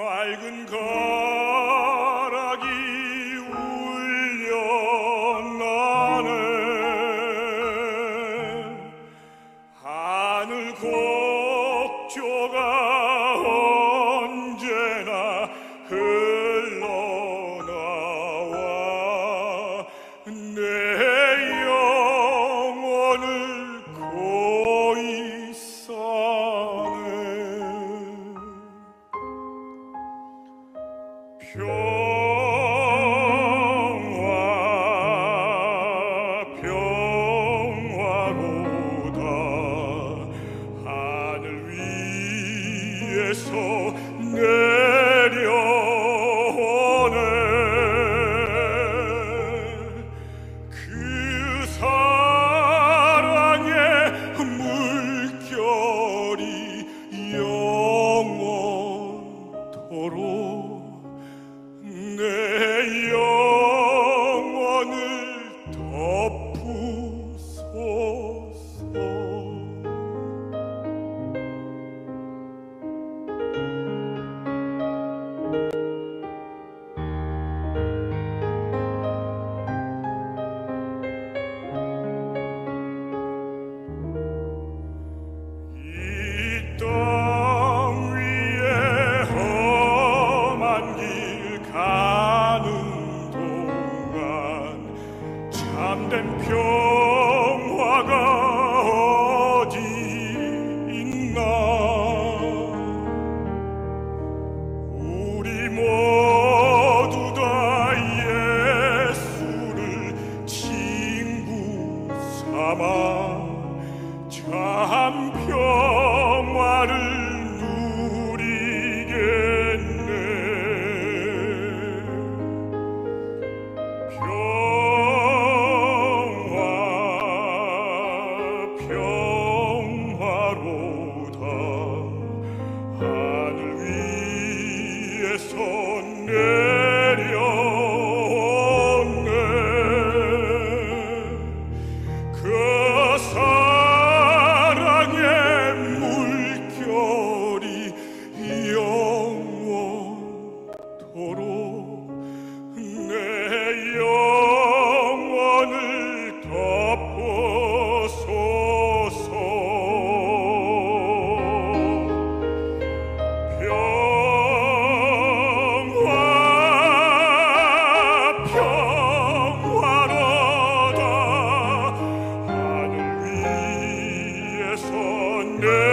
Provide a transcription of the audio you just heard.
뭐 맑은 거. 하늘 위에서 가는 동안 참된 표 나를 위해서 내 wonder.